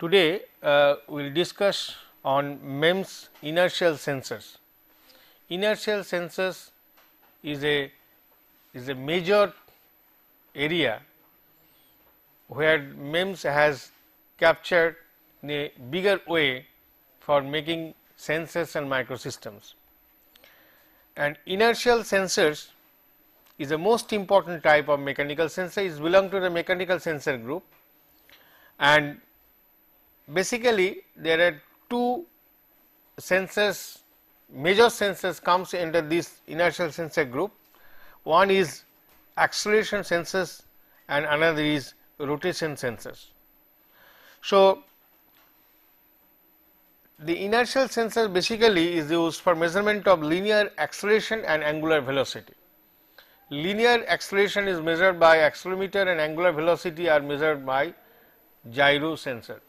Today, uh, we will discuss on MEMS inertial sensors. Inertial sensors is a is a major area where MEMS has captured in a bigger way for making sensors and microsystems. And inertial sensors is the most important type of mechanical sensor is belong to the mechanical sensor group and basically there are two sensors major sensors comes under this inertial sensor group one is acceleration sensors and another is rotation sensors. So, the inertial sensor basically is used for measurement of linear acceleration and angular velocity. Linear acceleration is measured by accelerometer and angular velocity are measured by gyro sensor.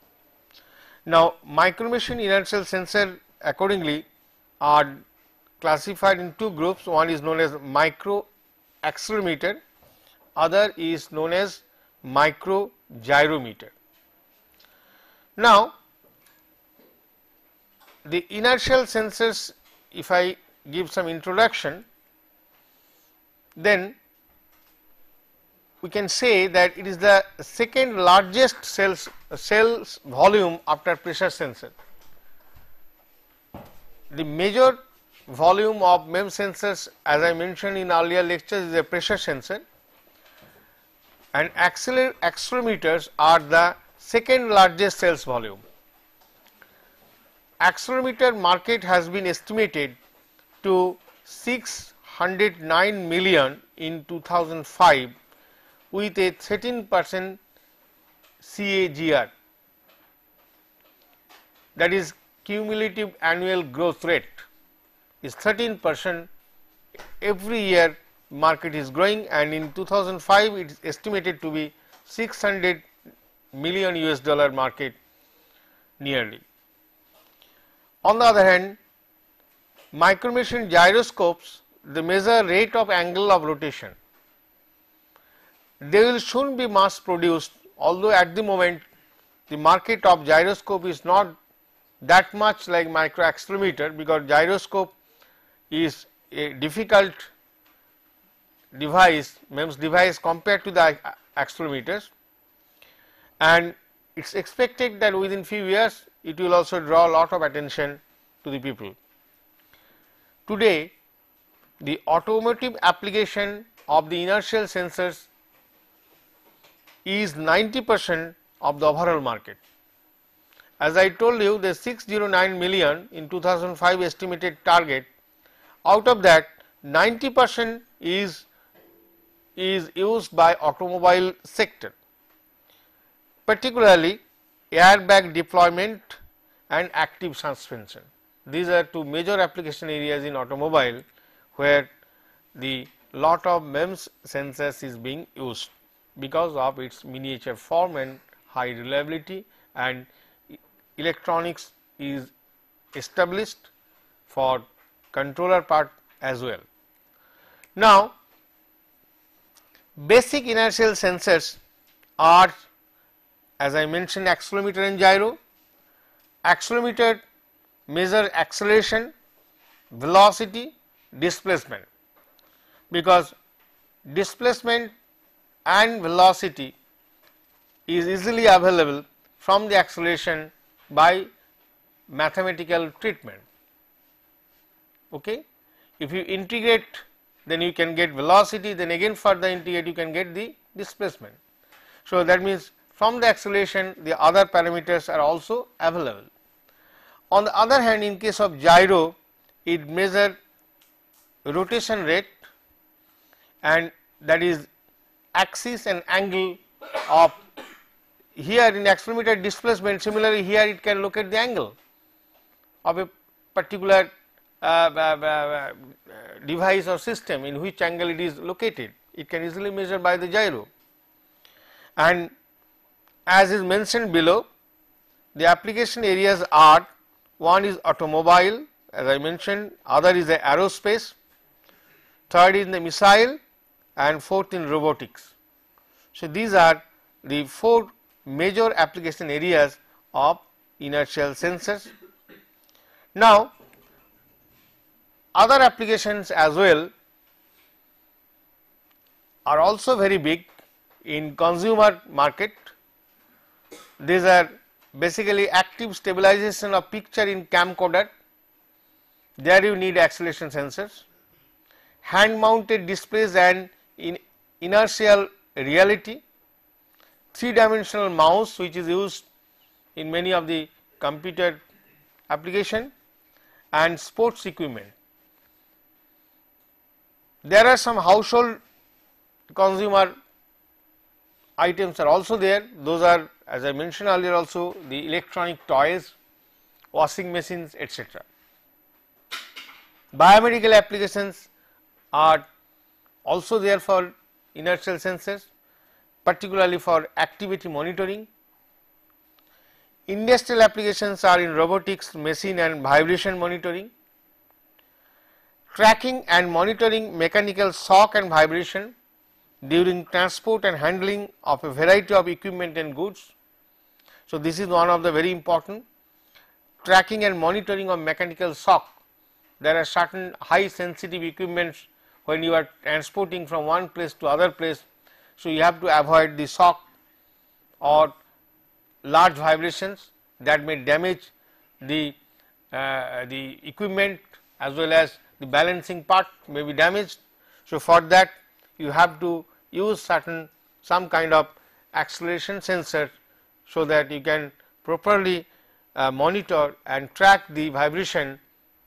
Now, micro-machine inertial sensor accordingly are classified in two groups one is known as micro accelerometer other is known as micro gyrometer. Now, the inertial sensors if I give some introduction then we can say that it is the second largest cells cells volume after pressure sensor. The major volume of MEM sensors as I mentioned in earlier lectures is a pressure sensor and accelerometers are the second largest sales volume. Accelerometer market has been estimated to 609 million in 2005 with a 13 percent CAGR that is cumulative annual growth rate is 13 percent every year market is growing and in 2005 it is estimated to be 600 million US dollar market nearly. On the other hand, micro-machine gyroscopes they measure rate of angle of rotation. They will soon be mass produced although at the moment the market of gyroscope is not that much like micro accelerometer because gyroscope is a difficult device MEMS device compared to the accelerometers and it is expected that within few years it will also draw a lot of attention to the people. Today the automotive application of the inertial sensors is 90 percent of the overall market. As I told you the 609 million in 2005 estimated target out of that 90 percent is is used by automobile sector, particularly airbag deployment and active suspension. These are two major application areas in automobile where the lot of MEMS sensors is being used because of its miniature form and high reliability and electronics is established for controller part as well. Now, Basic inertial sensors are as I mentioned accelerometer and gyro. Accelerometer measure acceleration, velocity, displacement because displacement and velocity is easily available from the acceleration by mathematical treatment. Okay. If you integrate then you can get velocity then again further integrate you can get the displacement. So, that means from the acceleration the other parameters are also available. On the other hand in case of gyro it measure rotation rate and that is axis and angle of here in accelerometer displacement similarly here it can locate the angle of a particular uh, uh, uh, device or system in which angle it is located. It can easily measure by the gyro. And as is mentioned below, the application areas are one is automobile as I mentioned, other is the aerospace, third is the missile and fourth in robotics. So, these are the four major application areas of inertial sensors. Now, other applications as well are also very big in consumer market. These are basically active stabilization of picture in camcorder. There you need acceleration sensors. Hand mounted displays and in inertial reality, three dimensional mouse which is used in many of the computer application and sports equipment. There are some household consumer items are also there, those are as I mentioned earlier also the electronic toys, washing machines etc. Biomedical applications are also there for inertial sensors particularly for activity monitoring. Industrial applications are in robotics, machine and vibration monitoring. Tracking and monitoring mechanical shock and vibration during transport and handling of a variety of equipment and goods. So, this is one of the very important tracking and monitoring of mechanical shock. There are certain high sensitive equipments when you are transporting from one place to other place. So, you have to avoid the shock or large vibrations that may damage the uh, the equipment as well as the balancing part may be damaged. So, for that you have to use certain some kind of acceleration sensor so that you can properly uh, monitor and track the vibration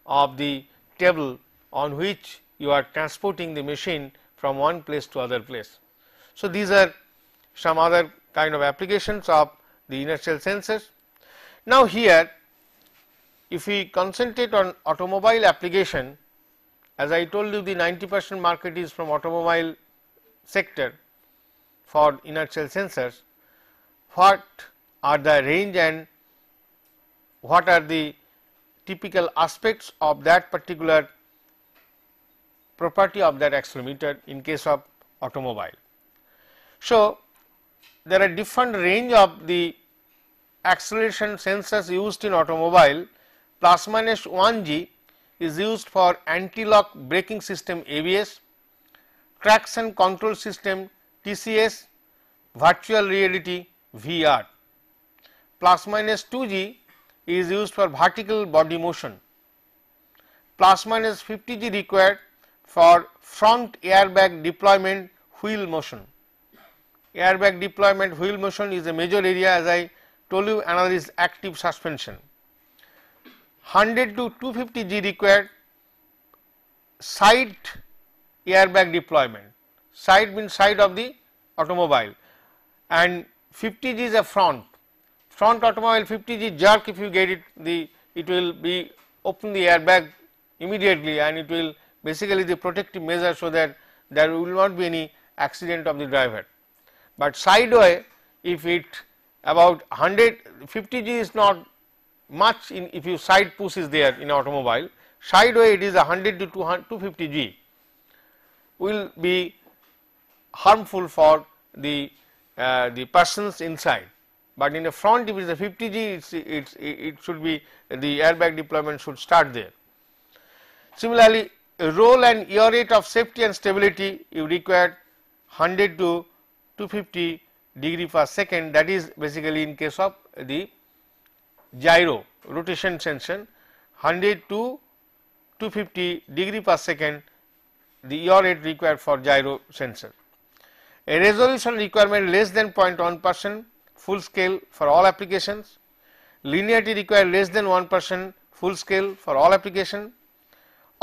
of the table on which you are transporting the machine from one place to other place. So, these are some other kind of applications of the inertial sensors. Now, here if we concentrate on automobile application as I told you the 90 percent market is from automobile sector for inertial sensors, what are the range and what are the typical aspects of that particular property of that accelerometer in case of automobile. So, there are different range of the acceleration sensors used in automobile plus minus 1 G is used for anti-lock braking system ABS, traction control system TCS, virtual reality VR. Plus minus 2 G is used for vertical body motion. Plus minus 50 G required for front airbag deployment wheel motion. Airbag deployment wheel motion is a major area as I told you another is active suspension. 100 to 250 G required side airbag deployment. Side means side of the automobile and 50 G is a front. Front automobile 50 G jerk if you get it the it will be open the airbag immediately and it will basically the protective measure so that there will not be any accident of the driver. But sideway if it about 150 G is not much in if you side push is there in automobile sideway it is 100 to 250 G will be harmful for the uh, the persons inside, but in the front if it is a 50 G it's, it's, it should be the airbag deployment should start there. Similarly, roll and yaw rate of safety and stability you require 100 to 250 degree per second. That is basically in case of the gyro rotation sensor 100 to 250 degree per second the yaw rate required for gyro sensor. A resolution requirement less than 0.1 percent full scale for all applications, linearity required less than 1 percent full scale for all application,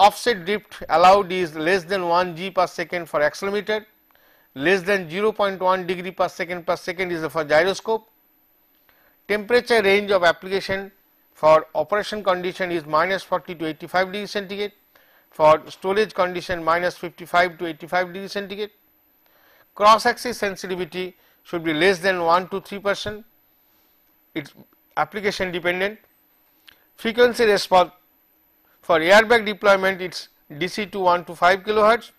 offset drift allowed is less than 1 g per second for accelerometer, less than 0.1 degree per second per second is for gyroscope, temperature range of application for operation condition is minus 40 to 85 degree centigrade, for storage condition minus 55 to 85 degree centigrade. Cross axis sensitivity should be less than 1 to 3 percent, it is application dependent. Frequency response for airbag deployment it is DC to 1 to 5 kilohertz.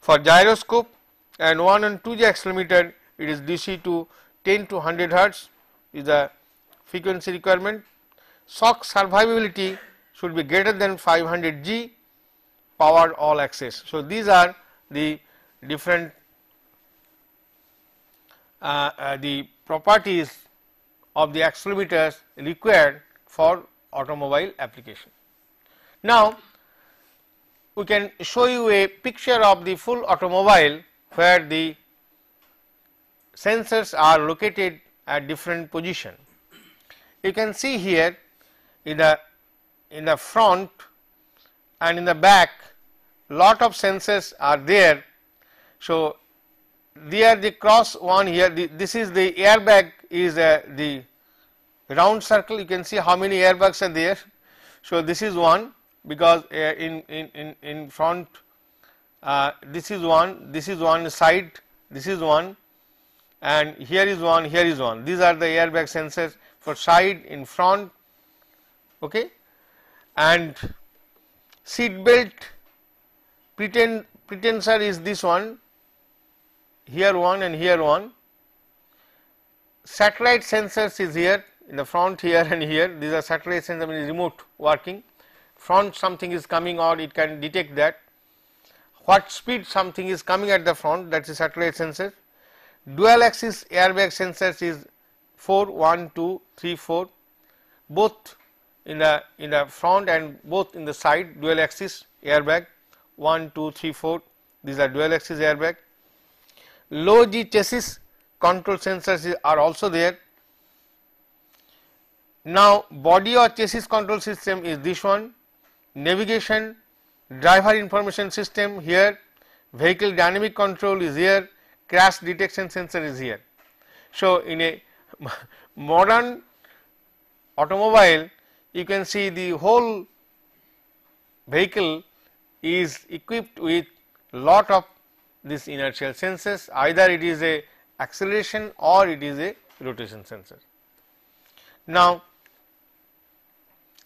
For gyroscope and 1 and 2 G accelerometer it is DC to 10 to 100 hertz is the frequency requirement. Shock survivability should be greater than 500 G power all access. So, these are the different uh, uh, the properties of the accelerometers required for automobile application. Now, we can show you a picture of the full automobile where the sensors are located at different position. You can see here in the in the front and in the back lot of sensors are there. So, there the cross one here the, this is the airbag is uh, the round circle you can see how many airbags are there. So, this is one because uh, in, in, in, in front uh, this is one, this is one side, this is one and here is one, here is one. These are the airbag sensors for side in front okay. and seat belt pretend pretensor is this one here one and here one satellite sensors is here in the front here and here these are satellite sensors I mean remote working front something is coming or it can detect that. What speed something is coming at the front that is satellite sensor. Dual axis airbag sensors is 4 1 2 3 4 both in the in the front and both in the side dual axis airbag. 1 2 3 4 these are dual axis airbag. Low G chassis control sensors are also there. Now, body or chassis control system is this one, navigation, driver information system here, vehicle dynamic control is here, crash detection sensor is here. So, in a modern automobile you can see the whole vehicle is equipped with lot of this inertial sensors either it is a acceleration or it is a rotation sensor. Now,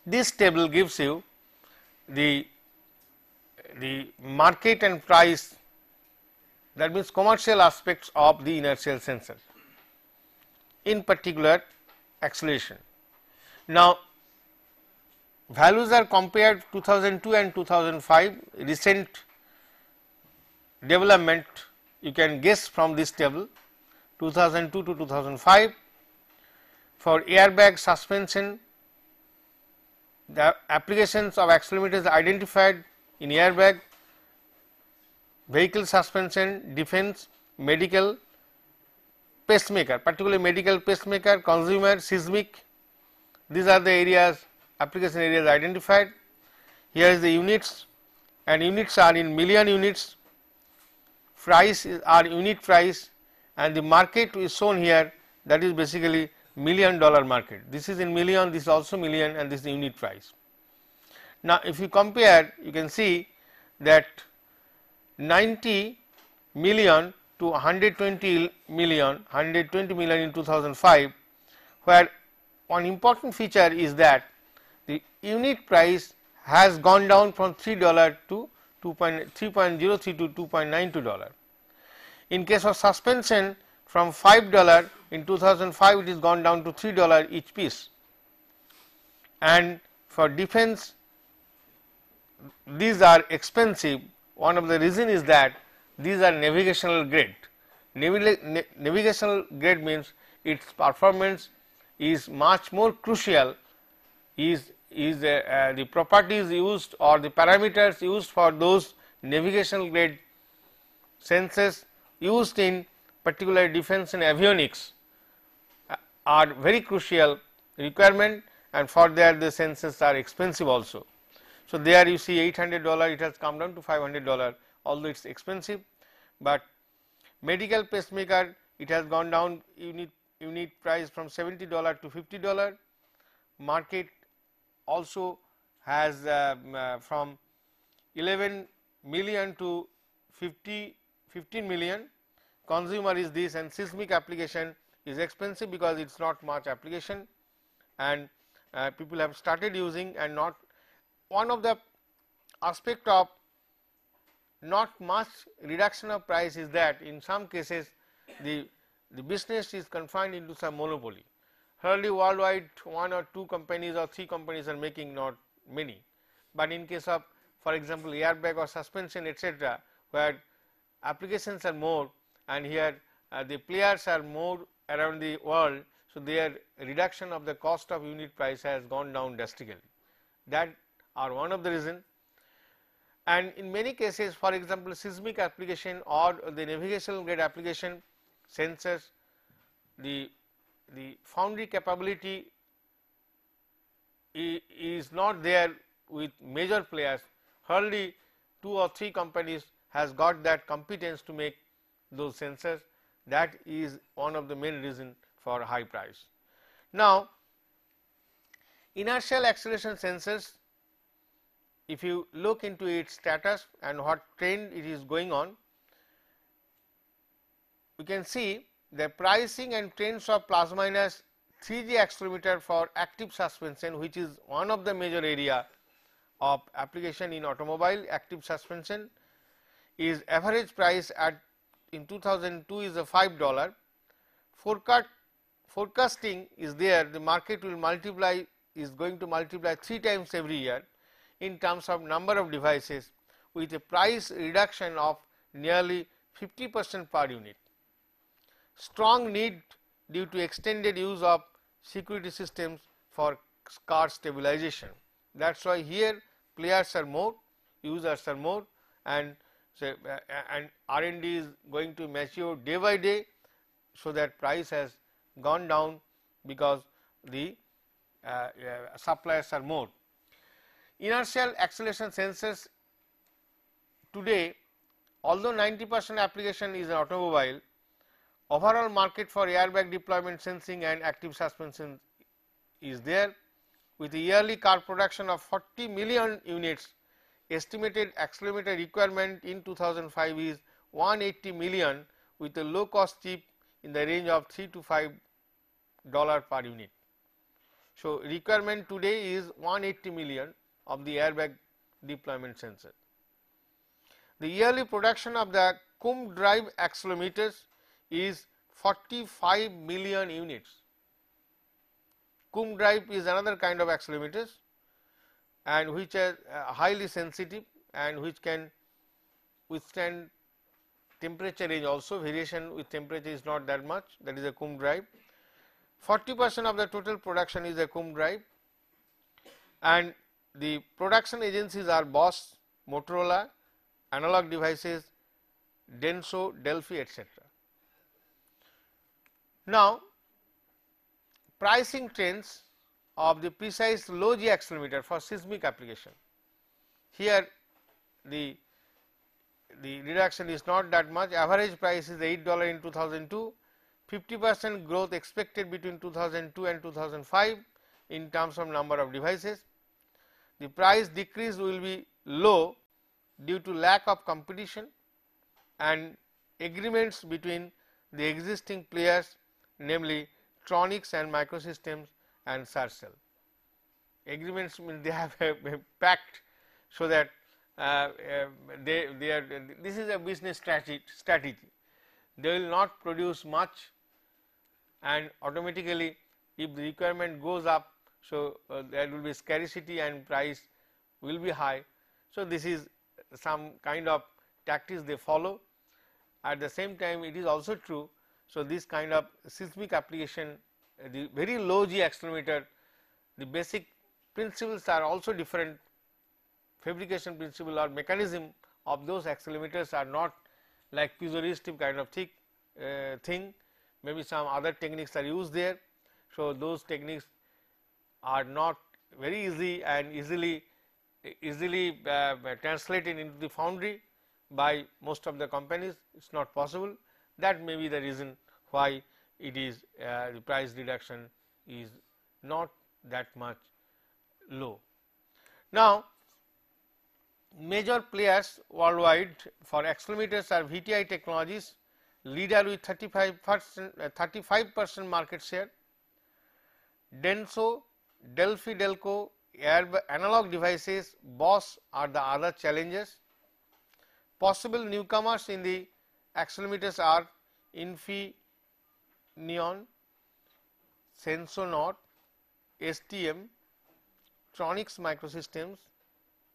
this table gives you the the market and price that means commercial aspects of the inertial sensor in particular acceleration. Now, values are compared 2002 and 2005 recent development you can guess from this table 2002 to 2005 for airbag suspension the applications of accelerometers identified in airbag vehicle suspension defense medical pacemaker particularly medical pacemaker consumer seismic these are the areas application areas identified. Here is the units and units are in million units. Price is our unit price and the market is shown here. That is basically million dollar market. This is in million, this is also million and this is unit price. Now, if you compare you can see that 90 million to 120 million, 120 million in 2005 where one important feature is that the unit price has gone down from 3 dollar to 2.3.03 to 2.92 dollar. In case of suspension from 5 dollar in 2005 it is gone down to 3 dollar each piece. And for defense these are expensive. One of the reason is that these are navigational grade. Navigational grade means its performance is much more crucial is is uh, uh, the properties used or the parameters used for those navigational grade sensors used in particular defense and avionics uh, are very crucial requirement and for that the sensors are expensive also. So, there you see 800 dollar it has come down to 500 dollar although it is expensive, but medical pacemaker it has gone down unit unit price from 70 dollar to 50 dollar market also has um, uh, from 11 million to 50 15 million consumer is this and seismic application is expensive because it is not much application and uh, people have started using and not one of the aspect of not much reduction of price is that in some cases the the business is confined into some monopoly hardly worldwide one or two companies or three companies are making not many. But in case of for example, airbag or suspension etc., where applications are more and here uh, the players are more around the world. So, their reduction of the cost of unit price has gone down drastically. That are one of the reason and in many cases for example, seismic application or the navigational grade application sensors the the foundry capability is not there with major players hardly two or three companies has got that competence to make those sensors that is one of the main reason for high price. Now, inertial acceleration sensors if you look into its status and what trend it is going on, we can see the pricing and trends of plus minus 3G accelerometer for active suspension which is one of the major area of application in automobile active suspension is average price at in 2002 is a 5 dollar forecast forecasting is there the market will multiply is going to multiply 3 times every year in terms of number of devices with a price reduction of nearly 50 percent per unit. Strong need due to extended use of security systems for car stabilization. That is why here players are more, users are more and say, uh, and R and D is going to mature day by day. So, that price has gone down because the uh, uh, suppliers are more. Inertial acceleration sensors today although 90 percent application is automobile, overall market for airbag deployment sensing and active suspension is there with a yearly car production of 40 million units estimated accelerometer requirement in 2005 is 180 million with a low cost chip in the range of 3 to 5 dollar per unit. So, requirement today is 180 million of the airbag deployment sensor. The yearly production of the CUM drive accelerometers is 45 million units. CUM drive is another kind of accelerometers and which are uh, highly sensitive and which can withstand temperature range also variation with temperature is not that much that is a CUM drive. 40 percent of the total production is a CUM drive and the production agencies are Bosch, Motorola, Analog Devices, Denso, Delphi etc. Now, pricing trends of the precise low G accelerometer for seismic application. Here the the reduction is not that much. Average price is 8 dollar in 2002 50 percent growth expected between 2002 and 2005 in terms of number of devices. The price decrease will be low due to lack of competition and agreements between the existing players namely Tronics and Microsystems and Sercel. Agreements mean they have a, a pact so that uh, uh, they, they are this is a business strategy, strategy. They will not produce much and automatically if the requirement goes up so, uh, there will be scarcity and price will be high. So, this is some kind of tactics they follow. At the same time it is also true. So, this kind of seismic application the very low G accelerometer the basic principles are also different. Fabrication principle or mechanism of those accelerometers are not like piezoresistive kind of thick uh, thing. Maybe some other techniques are used there. So, those techniques are not very easy and easily easily uh, translated into the foundry by most of the companies. It is not possible. That may be the reason why it is uh, the price reduction is not that much low. Now, major players worldwide for accelerometers are VTI technologies leader with 35 percent uh, 35 percent market share, Denso Delphi Delco, analog devices, Bosch are the other challenges. Possible newcomers in the accelerometers are Infineon, Sensonor, STM, Tronics Microsystems,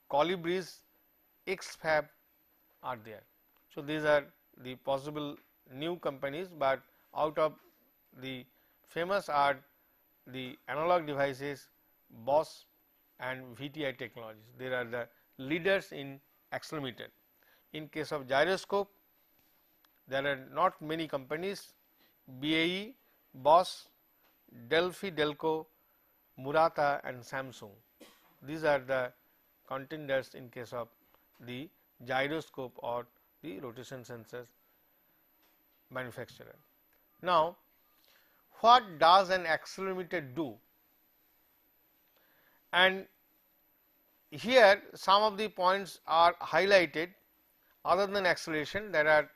Colibrys, XFAB are there. So, these are the possible new companies, but out of the famous are the analog devices Bosch and VTI technologies. They are the leaders in accelerometer. In case of gyroscope, there are not many companies BAE, Bosch, Delphi, Delco, Murata and Samsung. These are the contenders in case of the gyroscope or the rotation sensors manufacturer. Now, what does an accelerometer do? And here some of the points are highlighted other than acceleration there are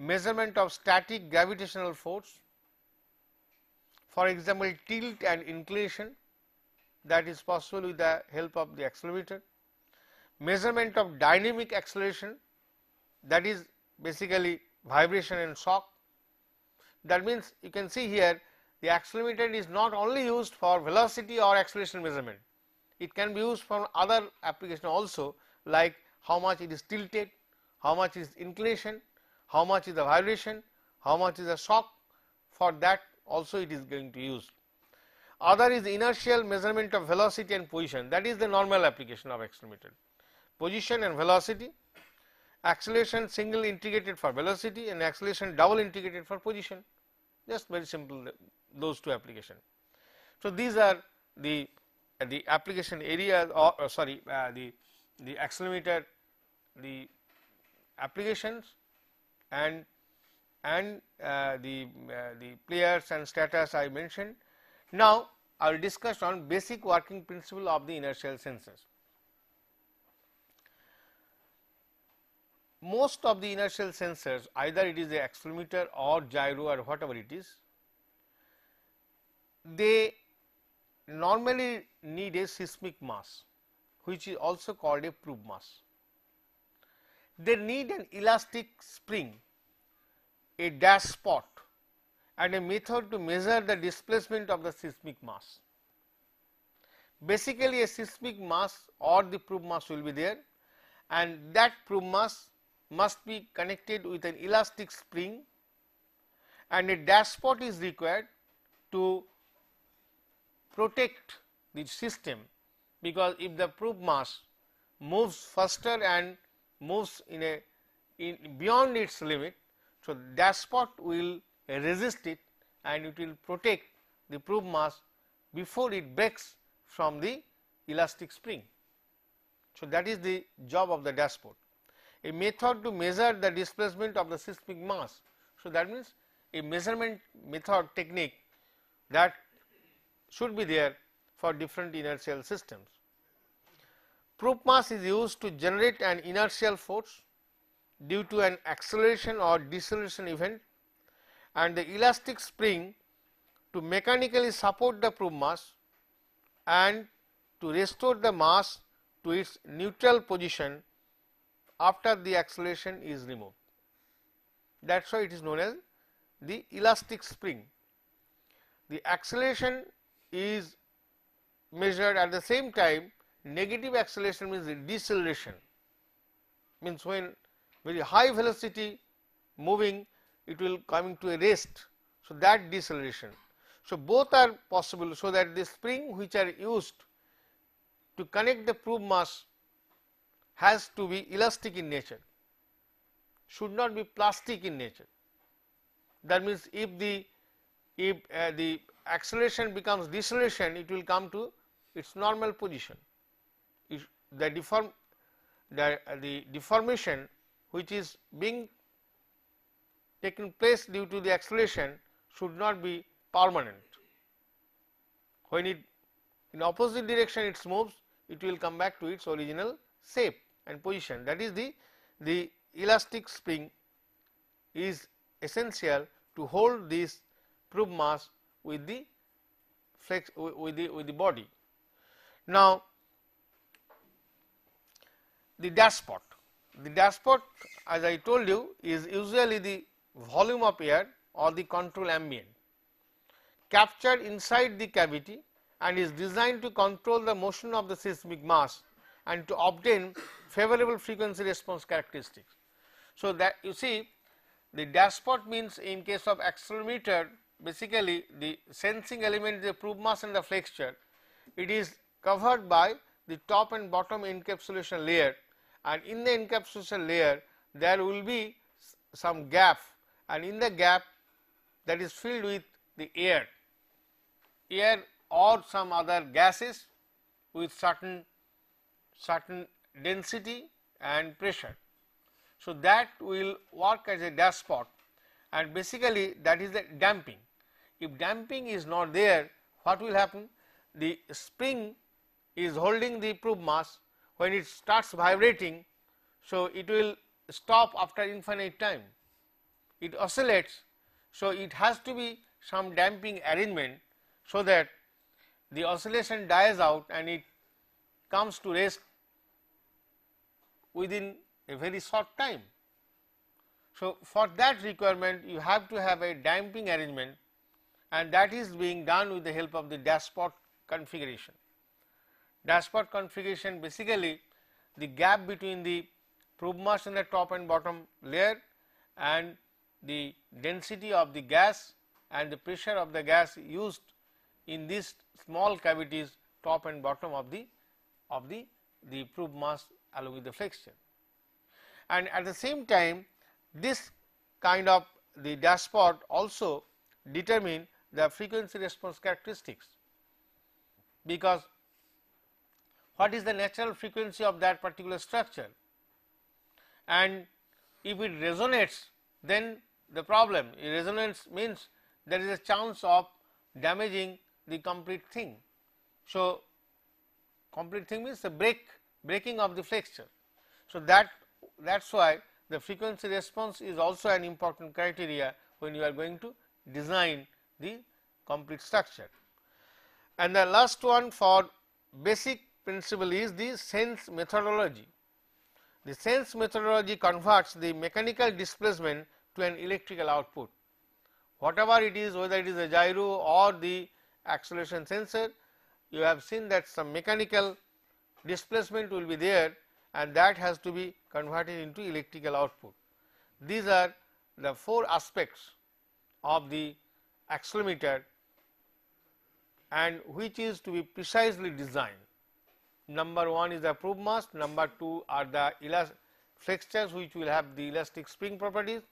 measurement of static gravitational force for example tilt and inclination that is possible with the help of the accelerometer measurement of dynamic acceleration that is basically vibration and shock. That means you can see here the accelerometer is not only used for velocity or acceleration measurement. It can be used for other application also like how much it is tilted, how much is inclination, how much is the vibration, how much is the shock for that also it is going to use. Other is inertial measurement of velocity and position that is the normal application of accelerometer. Position and velocity, acceleration single integrated for velocity and acceleration double integrated for position just very simple those two application. So, these are the the application area or uh, sorry uh, the the accelerometer the applications and and uh, the uh, the players and status I mentioned. Now, I will discuss on basic working principle of the inertial sensors. Most of the inertial sensors either it is the accelerometer or gyro or whatever it is, they normally need a seismic mass which is also called a proof mass. They need an elastic spring, a dashpot and a method to measure the displacement of the seismic mass. Basically a seismic mass or the proof mass will be there and that proof mass must be connected with an elastic spring and a dashpot is required to protect the system because if the proof mass moves faster and moves in a in beyond its limit. So, dashpot will resist it and it will protect the proof mass before it breaks from the elastic spring. So, that is the job of the dashpot. A method to measure the displacement of the seismic mass. So, that means a measurement method technique that should be there for different inertial systems. Proof mass is used to generate an inertial force due to an acceleration or deceleration event and the elastic spring to mechanically support the proof mass and to restore the mass to its neutral position after the acceleration is removed. That is why it is known as the elastic spring. The acceleration is measured at the same time negative acceleration means deceleration means when very high velocity moving it will coming to a rest. So, that deceleration. So, both are possible. So, that the spring which are used to connect the proof mass has to be elastic in nature should not be plastic in nature. That means, if the if uh, the acceleration becomes deceleration, it will come to its normal position. The deform the, the deformation which is being taken place due to the acceleration should not be permanent. When it in opposite direction it moves, it will come back to its original shape and position. That is the the elastic spring is essential to hold this proof mass with the flex with the with the body. Now, the dashpot. The dashpot as I told you is usually the volume of air or the control ambient. captured inside the cavity and is designed to control the motion of the seismic mass and to obtain favorable frequency response characteristics. So, that you see the dashpot means in case of accelerometer basically the sensing element the proof mass and the flexure it is covered by the top and bottom encapsulation layer and in the encapsulation layer there will be some gap and in the gap that is filled with the air, air or some other gases with certain certain density and pressure. So, that will work as a dashpot and basically that is the damping. If damping is not there what will happen? The spring is holding the proof mass when it starts vibrating. So, it will stop after infinite time, it oscillates. So, it has to be some damping arrangement so that the oscillation dies out and it comes to rest within a very short time. So, for that requirement you have to have a damping arrangement and that is being done with the help of the dashpot configuration. Dashpot configuration basically the gap between the proof mass in the top and bottom layer and the density of the gas and the pressure of the gas used in these small cavities top and bottom of the of the the proof mass along with the flexure. And at the same time this kind of the dashpot also determine the frequency response characteristics because what is the natural frequency of that particular structure and if it resonates then the problem resonance means there is a chance of damaging the complete thing. So, complete thing means the break breaking of the flexure. So, that that is why the frequency response is also an important criteria when you are going to design the complete structure. And the last one for basic principle is the sense methodology. The sense methodology converts the mechanical displacement to an electrical output. Whatever it is whether it is a gyro or the acceleration sensor you have seen that some mechanical displacement will be there and that has to be converted into electrical output. These are the four aspects of the accelerometer and which is to be precisely designed. Number 1 is the proof mass, number 2 are the flexures which will have the elastic spring properties,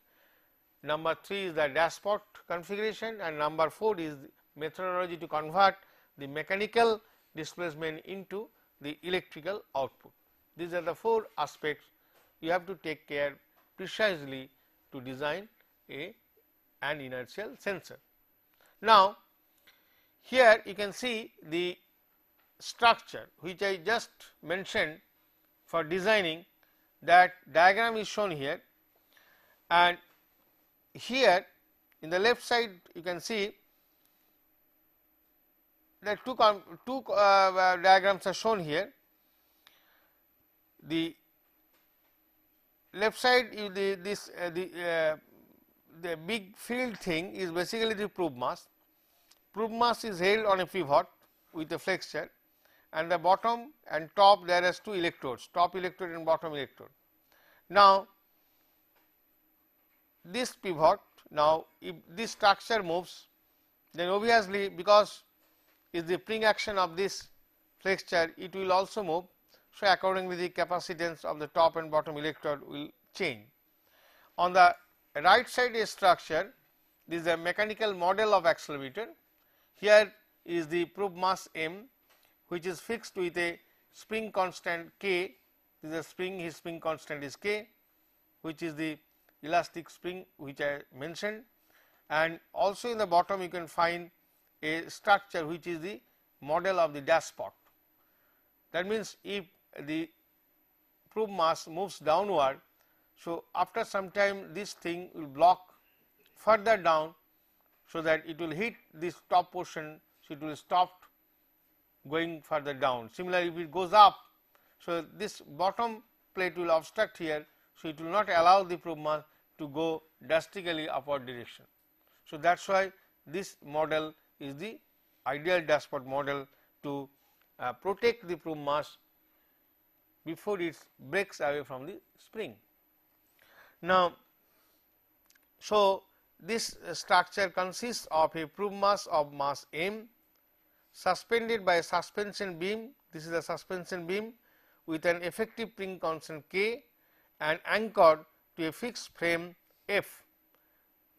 number 3 is the dashpot configuration and number 4 is the methodology to convert the mechanical displacement into the electrical output. These are the four aspects you have to take care precisely to design a an inertial sensor. Now, here you can see the structure which I just mentioned for designing that diagram is shown here and here in the left side you can see that two, two uh, diagrams are shown here. The left side is the this uh, the uh, the big field thing is basically the proof mass. Proof mass is held on a pivot with a flexure and the bottom and top there is two electrodes top electrode and bottom electrode. Now, this pivot now if this structure moves then obviously because is the spring action of this flexure it will also move. So, accordingly the capacitance of the top and bottom electrode will change. On the right side is structure this is a mechanical model of accelerometer. Here is the proof mass m which is fixed with a spring constant k this is a spring his spring constant is k which is the elastic spring which I mentioned and also in the bottom you can find a structure which is the model of the dashpot. That means, if the proof mass moves downward, so after some time this thing will block further down, so that it will hit this top portion, so it will stop going further down. Similarly, if it goes up, so this bottom plate will obstruct here, so it will not allow the proof mass to go drastically upward direction. So, that is why this model is the ideal dashpot model to uh, protect the proof mass before it breaks away from the spring. Now, so this structure consists of a proof mass of mass m suspended by a suspension beam, this is a suspension beam with an effective spring constant k and anchored to a fixed frame f.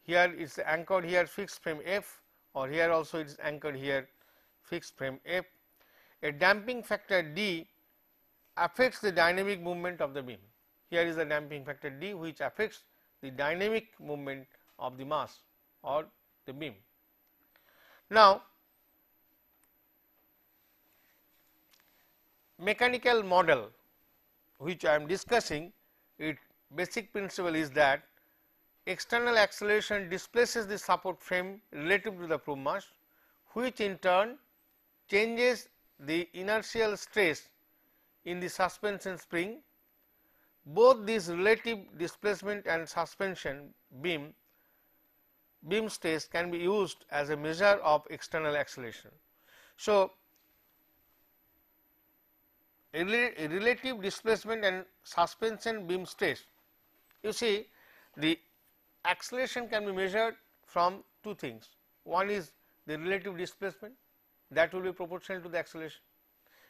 Here it is anchored here fixed frame f or here also it is anchored here fixed frame f. A damping factor d affects the dynamic movement of the beam. Here is the damping factor d which affects the dynamic movement of the mass or the beam. Now, mechanical model which I am discussing its basic principle is that external acceleration displaces the support frame relative to the proof mass which in turn changes the inertial stress in the suspension spring. Both these relative displacement and suspension beam beam stress can be used as a measure of external acceleration. So, relative displacement and suspension beam stress you see the acceleration can be measured from two things. One is the relative displacement that will be proportional to the acceleration.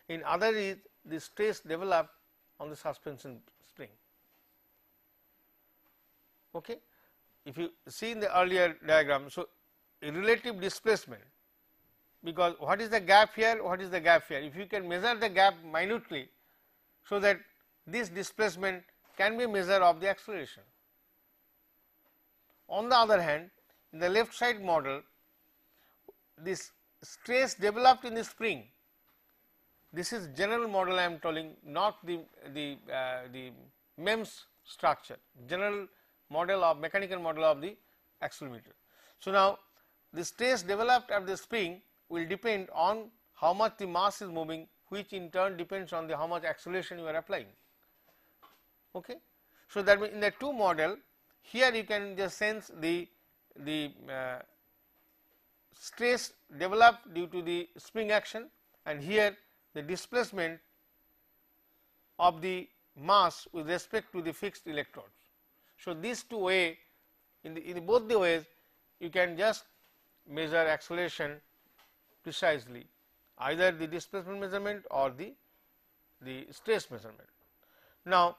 In other is the stress developed on the suspension spring. Okay. If you see in the earlier diagram, so relative displacement because what is the gap here, what is the gap here. If you can measure the gap minutely, so that this displacement can be measure of the acceleration. On the other hand, in the left side model, this stress developed in the spring, this is general model I am telling not the, the, uh, the MEMS structure, general model of mechanical model of the accelerometer. So, now the stress developed at the spring will depend on how much the mass is moving which in turn depends on the how much acceleration you are applying. Okay. So, that means in the two model here you can just sense the, the uh, stress developed due to the spring action and here the displacement of the mass with respect to the fixed electrodes. So, these two way in, the, in both the ways you can just measure acceleration precisely either the displacement measurement or the, the stress measurement. Now,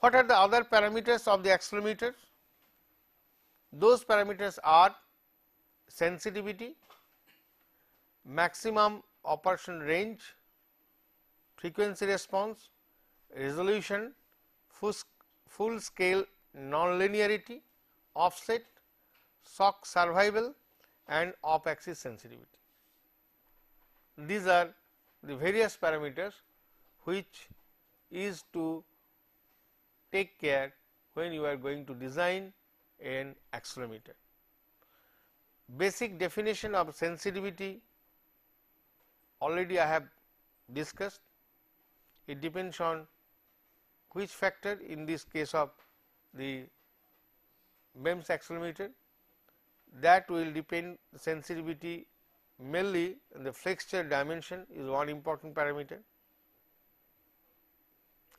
what are the other parameters of the accelerometer? Those parameters are sensitivity, maximum operation range, frequency response, resolution, full scale nonlinearity, offset, shock survival and off axis sensitivity. These are the various parameters which is to take care when you are going to design an accelerometer. Basic definition of sensitivity already I have discussed. It depends on which factor in this case of the MEMS accelerometer that will depend sensitivity mainly the flexure dimension is one important parameter.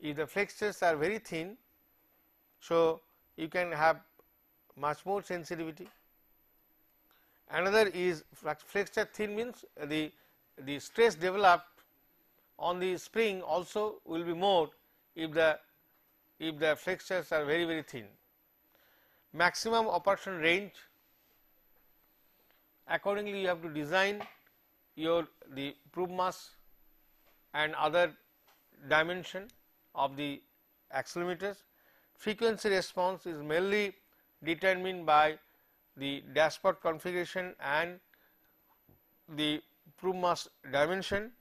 If the flexures are very thin, so you can have much more sensitivity. Another is flexure thin means the, the stress developed on the spring also will be more if the if the flexures are very very thin. Maximum operation range accordingly you have to design your the proof mass and other dimension of the accelerometers. Frequency response is mainly determined by the dashpot configuration and the proof mass dimension.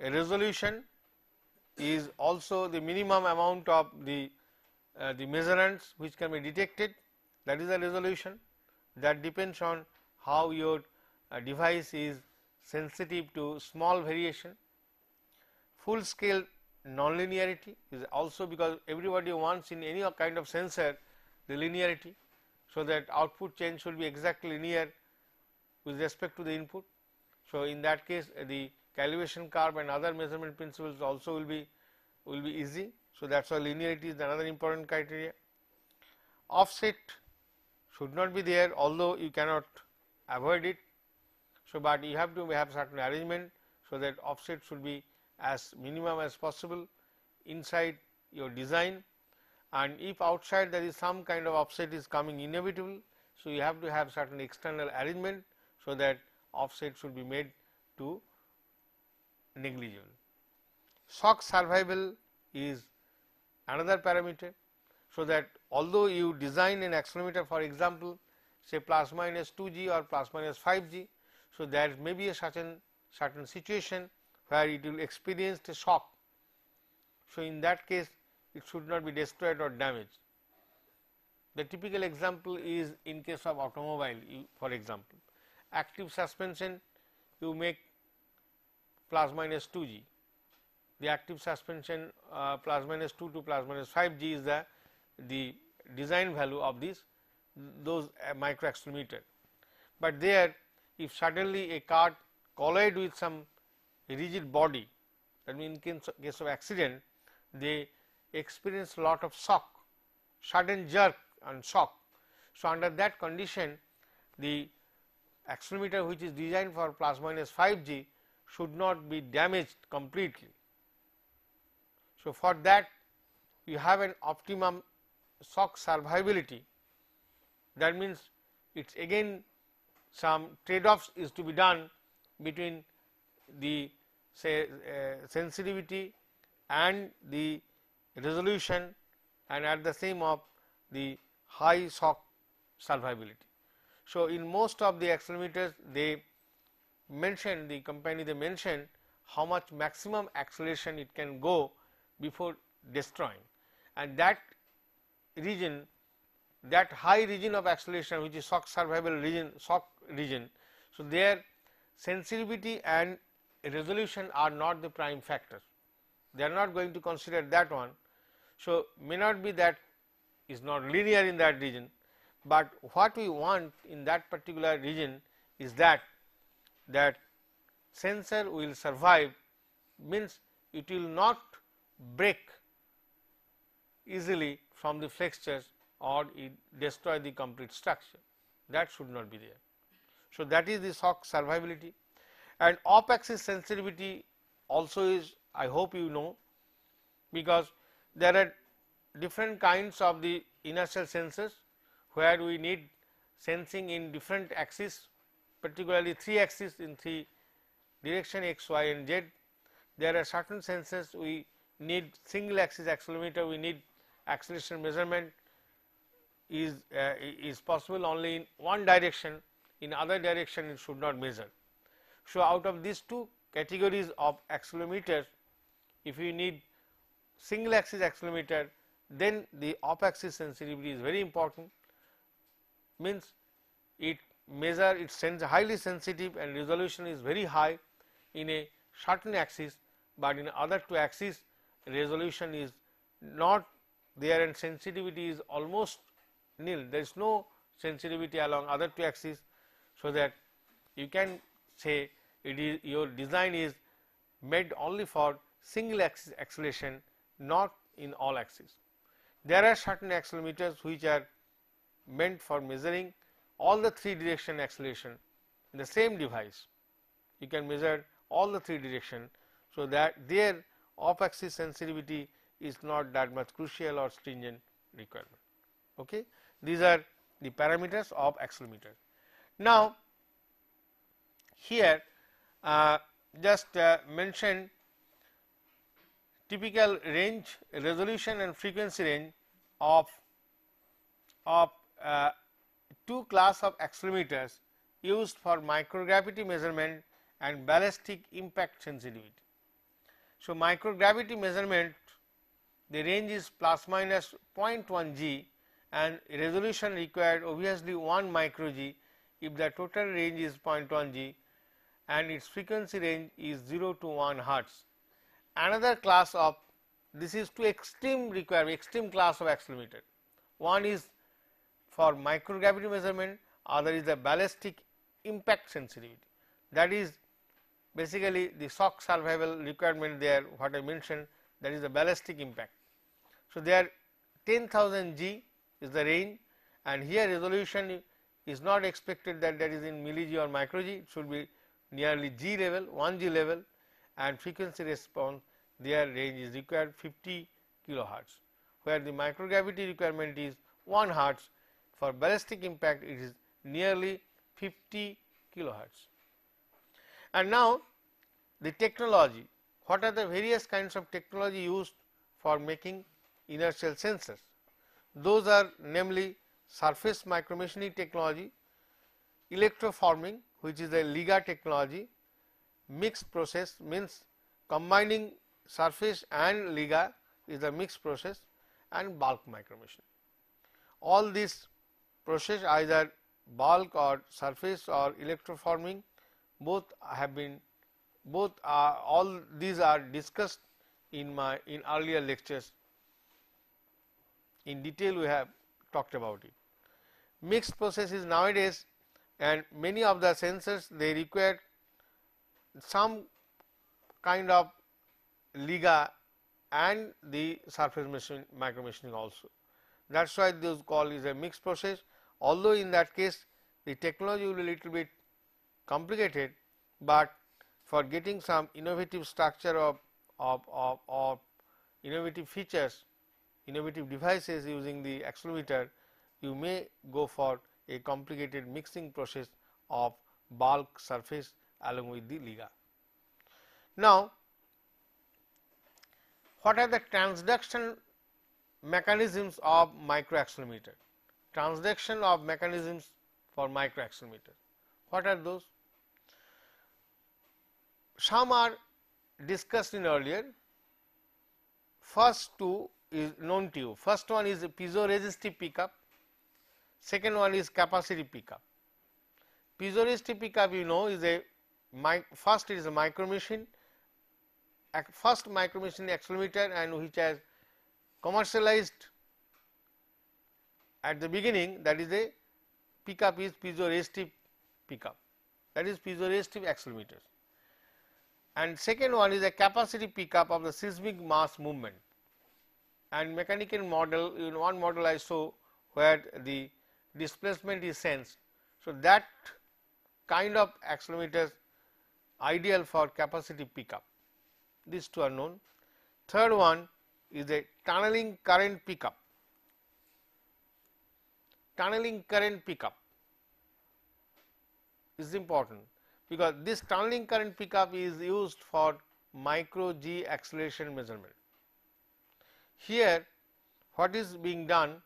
A resolution is also the minimum amount of the uh, the measurements which can be detected that is the resolution that depends on how your uh, device is sensitive to small variation. Full scale nonlinearity is also because everybody wants in any kind of sensor the linearity. so that output change should be exactly linear with respect to the input. So, in that case uh, the calibration curve and other measurement principles also will be will be easy. So, that is why linearity is another important criteria. Offset should not be there although you cannot avoid it. So, but you have to have certain arrangement so that offset should be as minimum as possible inside your design and if outside there is some kind of offset is coming inevitable. So, you have to have certain external arrangement so that offset should be made to negligible. Shock survival is another parameter. So, that although you design an accelerometer for example, say plus minus 2 g or plus minus 5 g. So, there may be a certain certain situation where it will experience a shock. So, in that case it should not be destroyed or damaged. The typical example is in case of automobile for example, active suspension you make plus minus 2 g. The active suspension uh, plus minus 2 to plus minus 5 g is the, the design value of this those uh, micro accelerometer. But there if suddenly a cart collide with some rigid body that means in case, of accident they experience a lot of shock, sudden jerk and shock. So, under that condition the accelerometer which is designed for plus minus 5 g should not be damaged completely. So, for that you have an optimum shock survivability that means it is again some trade offs is to be done between the say uh, sensitivity and the resolution and at the same of the high shock survivability. So, in most of the accelerometers they mention the company they mention how much maximum acceleration it can go before destroying and that region that high region of acceleration which is shock survival region shock region. So, their sensitivity and resolution are not the prime factors they are not going to consider that one. So, may not be that is not linear in that region, but what we want in that particular region is that that sensor will survive means it will not break easily from the flexures or it destroy the complete structure that should not be there. So, that is the shock survivability and off axis sensitivity also is I hope you know because there are different kinds of the inertial sensors where we need sensing in different axes particularly 3 axis in 3 direction x, y and z. There are certain sensors we need single axis accelerometer we need acceleration measurement is uh, is possible only in one direction in other direction it should not measure. So, out of these two categories of accelerometers if you need single axis accelerometer then the off axis sensitivity is very important means it measure it sends highly sensitive and resolution is very high in a certain axis, but in other two axes resolution is not there and sensitivity is almost nil there is no sensitivity along other two axes. So, that you can say it is your design is made only for single axis acceleration not in all axes. There are certain accelerometers which are meant for measuring all the three direction acceleration in the same device. You can measure all the three direction. So, that their off axis sensitivity is not that much crucial or stringent requirement. Okay. These are the parameters of accelerometer. Now, here uh, just uh, mention typical range resolution and frequency range of of uh, two class of accelerometers used for microgravity measurement and ballistic impact sensitivity. So, microgravity measurement the range is plus minus 0.1 g and resolution required obviously 1 micro g if the total range is 0.1 g and its frequency range is 0 to 1 hertz. Another class of this is to extreme requirement extreme class of accelerometer. One is for microgravity measurement, other is the ballistic impact sensitivity. That is basically the shock survival requirement there what I mentioned that is the ballistic impact. So, there 10,000 G is the range and here resolution is not expected that that is in milli G or micro G, it should be nearly G level, 1 G level and frequency response their range is required 50 kilohertz, where the microgravity requirement is 1 hertz, for ballistic impact it is nearly 50 kilohertz. And now the technology, what are the various kinds of technology used for making inertial sensors? Those are namely surface micromachining technology, electroforming which is a LIGA technology, mixed process means combining surface and LIGA is a mixed process and bulk micromachining. All these process either bulk or surface or electroforming both have been both are all these are discussed in my in earlier lectures in detail we have talked about it. Mixed processes nowadays and many of the sensors they require some kind of LIGA and the surface machine micromachining also. That is why this call is a mixed process although in that case the technology will be a little bit complicated, but for getting some innovative structure of, of, of, of innovative features, innovative devices using the accelerometer, you may go for a complicated mixing process of bulk surface along with the LIGA. Now, what are the transduction mechanisms of micro accelerometer? Transduction of mechanisms for micro accelerometer. What are those? Some are discussed in earlier. First two is known to you. First one is piezoresistive pickup. Second one is capacitive pickup. Piezoresistive pickup you know is a first is a micro machine first micro machine accelerometer and which has commercialized at the beginning that is a pickup is piezoresistive pickup that is piezoresistive accelerometers and second one is a capacitive pickup of the seismic mass movement and mechanical model in one model I show where the displacement is sensed. So, that kind of accelerometers ideal for capacitive pickup these two are known. Third one is a tunneling current pickup, tunneling current pickup is important because this tunneling current pickup is used for micro g acceleration measurement. Here what is being done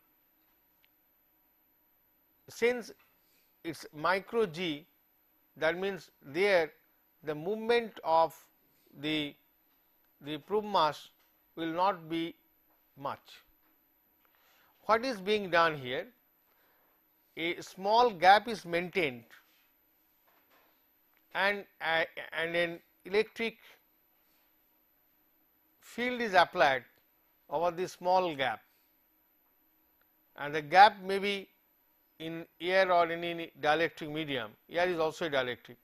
since it is micro g that means there the movement of the the proof mass will not be much. What is being done here? A small gap is maintained and, uh, and an electric field is applied over the small gap and the gap may be in air or in any dielectric medium, air is also dielectric.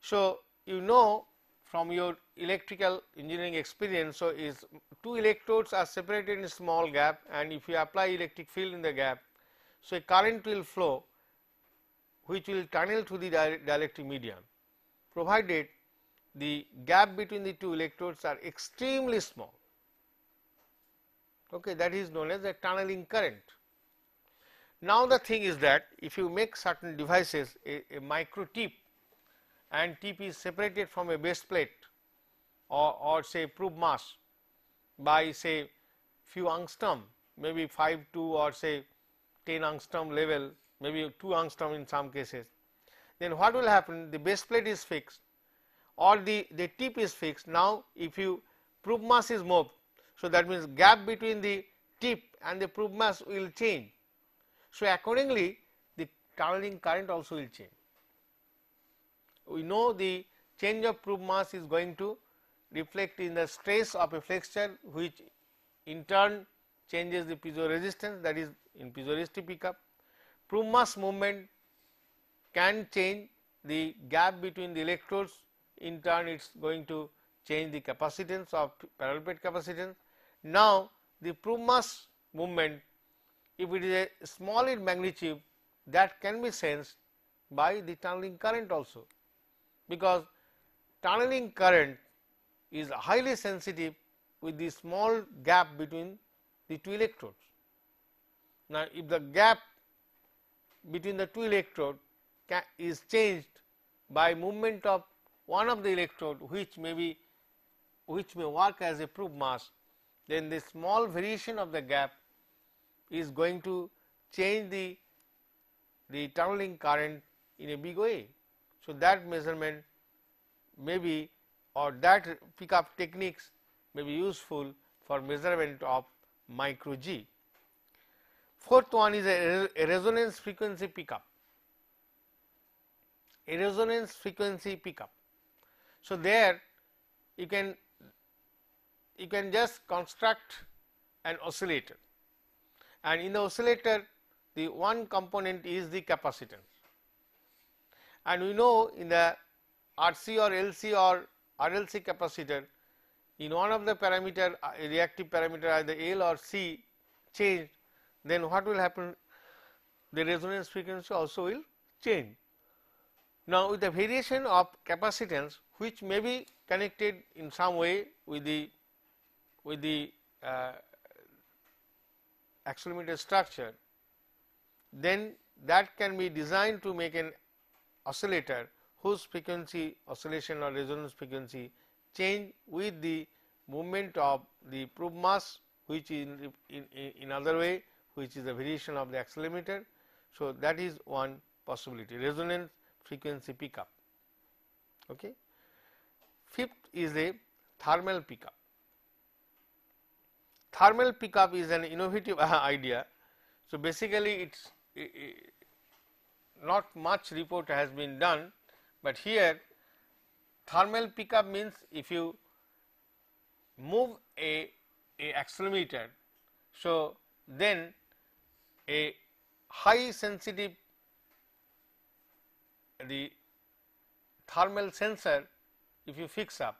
So, you know from your electrical engineering experience. So, is two electrodes are separated in a small gap and if you apply electric field in the gap, so a current will flow which will tunnel through the dielectric medium provided the gap between the two electrodes are extremely small. Okay, that is known as a tunneling current. Now, the thing is that if you make certain devices a, a micro tip and tip is separated from a base plate or, or say proof mass by say few angstrom maybe 5 2 or say 10 angstrom level maybe 2 angstrom in some cases then what will happen the base plate is fixed or the, the tip is fixed now if you proof mass is moved so that means gap between the tip and the proof mass will change so accordingly the tunneling current also will change we know the change of proof mass is going to reflect in the stress of a flexure which in turn changes the piezo resistance that is in piezoresistive pickup. proof mass movement can change the gap between the electrodes in turn it is going to change the capacitance of parallel plate capacitance. Now, the proof mass movement if it is a small in magnitude that can be sensed by the tunneling current also because tunneling current is highly sensitive with the small gap between the two electrodes. Now, if the gap between the two electrode is changed by movement of one of the electrode which may be which may work as a proof mass, then the small variation of the gap is going to change the the tunneling current in a big way. So, that measurement may be or that pickup techniques may be useful for measurement of micro g. Fourth one is a, a resonance frequency pickup, a resonance frequency pickup. So, there you can you can just construct an oscillator. And in the oscillator the one component is the capacitance. And we know in the RC or LC or RLC capacitor in one of the parameter uh, reactive parameter either L or C change then what will happen? The resonance frequency also will change. Now, with the variation of capacitance which may be connected in some way with the with the uh, accelerometer structure then that can be designed to make an oscillator whose frequency oscillation or resonance frequency change with the movement of the proof mass which in, in, in other way which is the variation of the accelerometer. So, that is one possibility resonance frequency pickup. Okay. Fifth is a thermal pickup. Thermal pickup is an innovative idea. So, basically it is not much report has been done, but here thermal pickup means if you move a, a accelerometer. So, then a high sensitive the thermal sensor if you fix up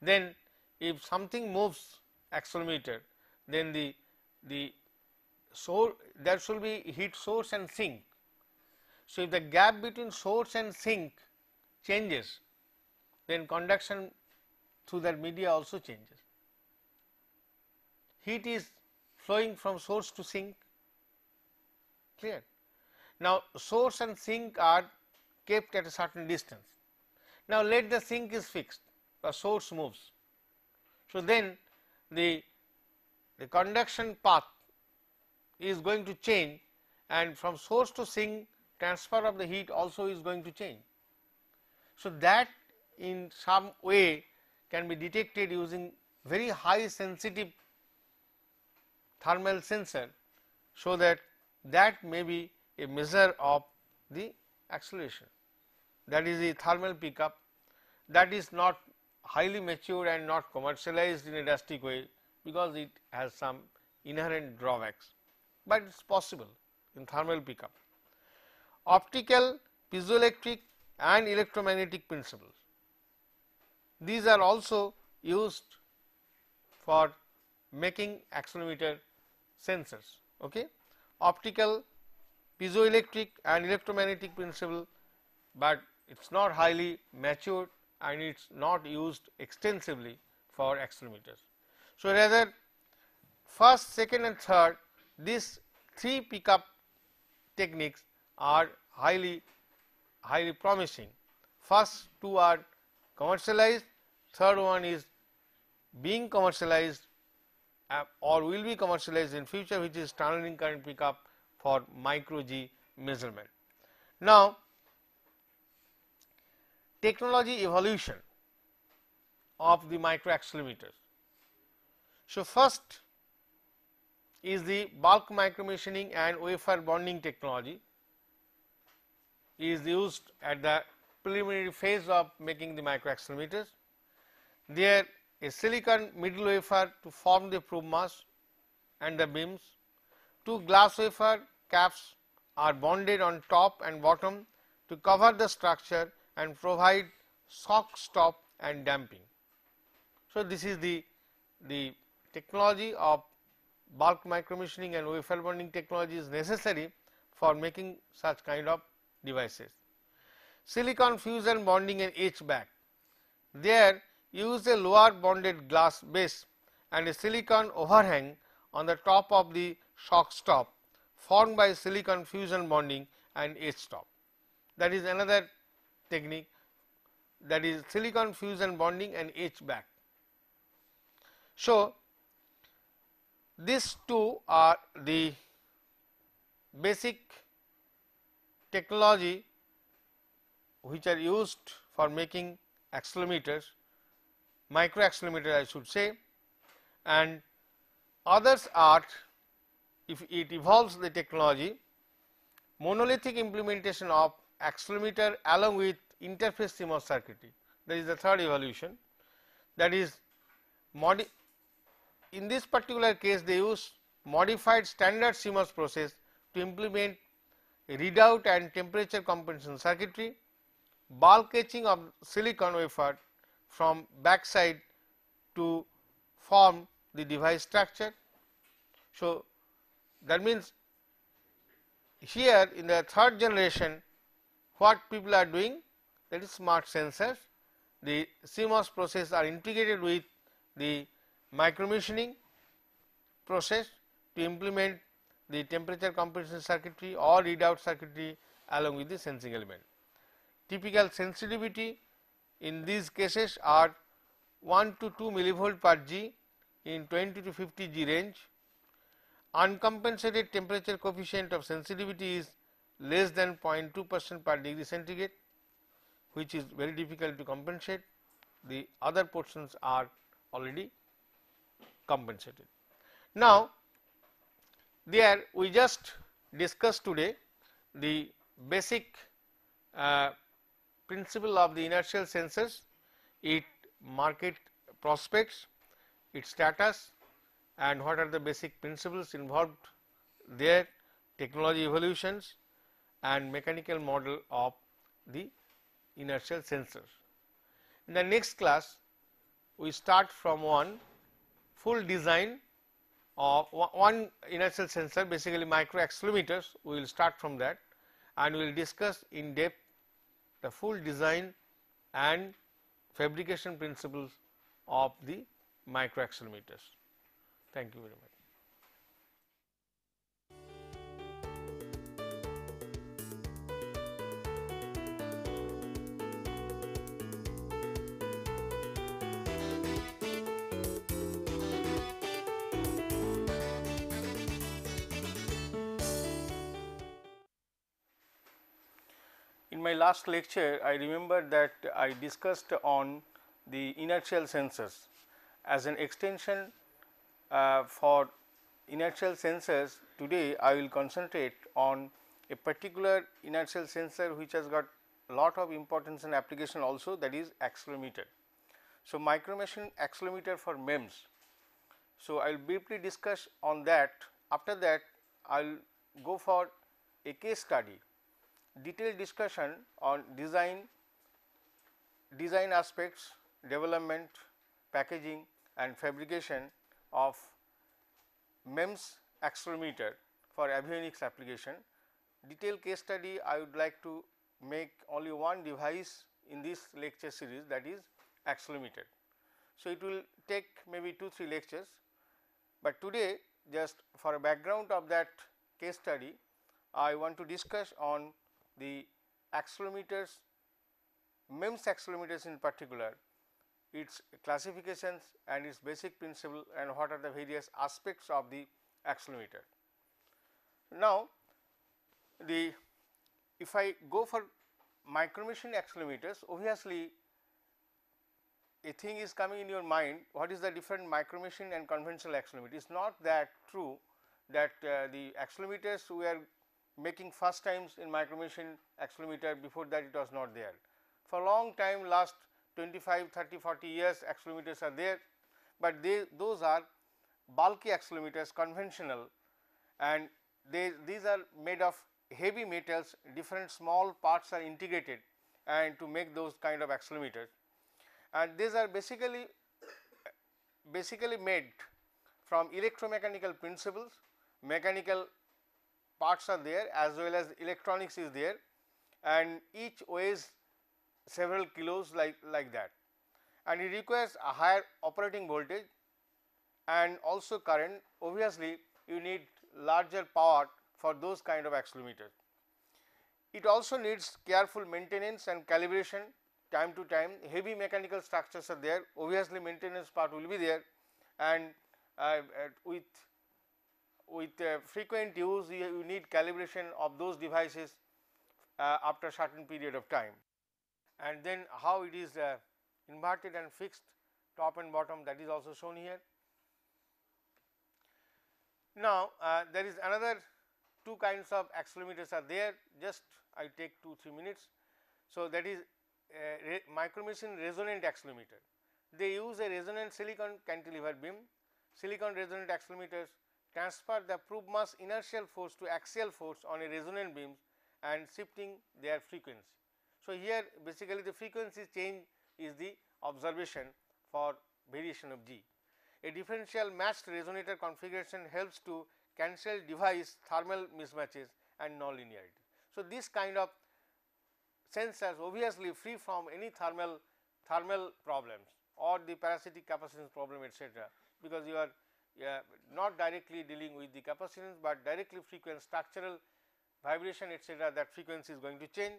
then if something moves accelerometer then the the source there should be heat source and sink. So, if the gap between source and sink changes then conduction through that media also changes. Heat is flowing from source to sink clear. Now, source and sink are kept at a certain distance. Now, let the sink is fixed the source moves. So, then the the conduction path is going to change and from source to sink transfer of the heat also is going to change. So, that in some way can be detected using very high sensitive thermal sensor. So, that that may be a measure of the acceleration that is the thermal pickup that is not highly mature and not commercialized in a drastic way because it has some inherent drawbacks, but it is possible in thermal pickup. Optical, piezoelectric and electromagnetic principles. These are also used for making accelerometer sensors. Okay? Optical, piezoelectric and electromagnetic principle, but it is not highly matured and it is not used extensively for accelerometers. So, rather first, second and third these three pickup techniques are highly highly promising. First two are commercialized, third one is being commercialized uh, or will be commercialized in future which is tunneling current pickup for micro G measurement. Now, technology evolution of the micro accelerometers. So, first is the bulk micromachining and wafer bonding technology is used at the preliminary phase of making the micro accelerometers. There a silicon middle wafer to form the proof mass and the beams, two glass wafer caps are bonded on top and bottom to cover the structure and provide shock stop and damping. So, this is the, the technology of bulk micromachining and wafer bonding technology is necessary for making such kind of devices. Silicon fusion bonding and etch back. There use a lower bonded glass base and a silicon overhang on the top of the shock stop formed by silicon fusion bonding and etch stop. That is another technique that is silicon fusion bonding and etch back. So, these two are the basic technology which are used for making accelerometers, micro accelerometer I should say. And others are if it evolves the technology monolithic implementation of accelerometer along with interface CMOS circuitry. That is the third evolution. That is in this particular case they use modified standard CMOS process to implement readout and temperature compensation circuitry, bulk etching of silicon wafer from backside to form the device structure. So, that means here in the third generation what people are doing that is smart sensors. The CMOS process are integrated with the micromachining process to implement the temperature compensation circuitry or readout circuitry along with the sensing element. Typical sensitivity in these cases are 1 to 2 millivolt per G in 20 to 50 G range. Uncompensated temperature coefficient of sensitivity is less than 0.2 percent per degree centigrade which is very difficult to compensate. The other portions are already compensated. Now, there we just discussed today the basic uh, principle of the inertial sensors, its market prospects, its status and what are the basic principles involved there, technology evolutions and mechanical model of the inertial sensors. In the next class, we start from one full design of one inertial sensor basically micro accelerometers we will start from that and we will discuss in depth the full design and fabrication principles of the micro accelerometers. Thank you very much. In my last lecture, I remember that I discussed on the inertial sensors. As an extension uh, for inertial sensors, today I will concentrate on a particular inertial sensor which has got a lot of importance and application also that is accelerometer. So, micromachine accelerometer for MEMS. So, I will briefly discuss on that after that I will go for a case study detailed discussion on design, design aspects, development, packaging and fabrication of MEMS accelerometer for avionics application. Detailed case study I would like to make only one device in this lecture series that is accelerometer. So, it will take maybe 2 3 lectures, but today just for a background of that case study I want to discuss on the accelerometers, MEMS accelerometers in particular, its classifications and its basic principle and what are the various aspects of the accelerometer. Now, the if I go for micromachine accelerometers, obviously a thing is coming in your mind what is the different micromachine and conventional accelerometer. It is not that true that uh, the accelerometers we are making first times in micromachine accelerometer before that it was not there. For long time last 25, 30, 40 years accelerometers are there, but they those are bulky accelerometers conventional and they these are made of heavy metals different small parts are integrated and to make those kind of accelerometers and these are basically basically made from electromechanical principles mechanical parts are there as well as electronics is there and each weighs several kilos like, like that. And it requires a higher operating voltage and also current. Obviously you need larger power for those kind of accelerometers. It also needs careful maintenance and calibration time to time. Heavy mechanical structures are there. Obviously maintenance part will be there. And uh, with with uh, frequent use you, you, need calibration of those devices uh, after certain period of time and then how it is uh, inverted and fixed top and bottom that is also shown here. Now, uh, there is another two kinds of accelerometers are there just I take 2 3 minutes. So, that is re micromachine resonant accelerometer. They use a resonant silicon cantilever beam, silicon resonant accelerometers transfer the proof mass inertial force to axial force on a resonant beam and shifting their frequency. So, here basically the frequency change is the observation for variation of G. A differential matched resonator configuration helps to cancel device thermal mismatches and nonlinearity. So, this kind of sensors obviously free from any thermal thermal problems or the parasitic capacitance problem etcetera, because you are uh, not directly dealing with the capacitance, but directly frequent structural vibration etcetera that frequency is going to change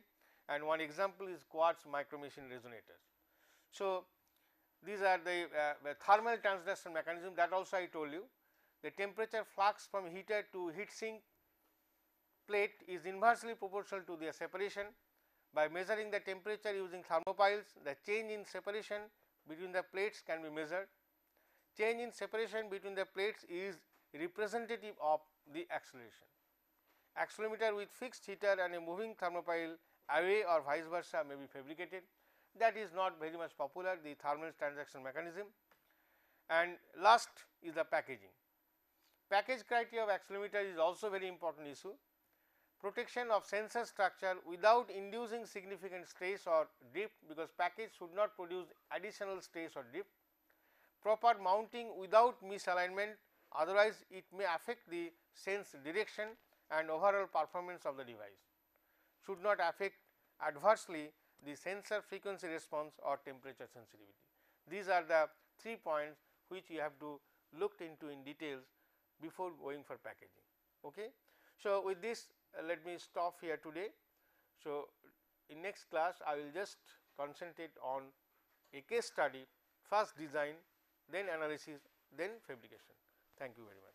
and one example is quartz micromachine resonators. So, these are the, uh, the thermal transduction mechanism that also I told you the temperature flux from heater to heat sink plate is inversely proportional to their separation. By measuring the temperature using thermopiles, the change in separation between the plates can be measured. Change in separation between the plates is representative of the acceleration. Accelerometer with fixed heater and a moving thermopile away or vice versa may be fabricated that is not very much popular the thermal transduction mechanism and last is the packaging. Package criteria of accelerometer is also very important issue. Protection of sensor structure without inducing significant stress or drift because package should not produce additional stress or drift. Proper mounting without misalignment otherwise it may affect the sense direction and overall performance of the device should not affect adversely the sensor frequency response or temperature sensitivity. These are the three points which you have to look into in details before going for packaging. Okay. So, with this uh, let me stop here today. So, in next class I will just concentrate on a case study first design then analysis then fabrication. Thank you very much.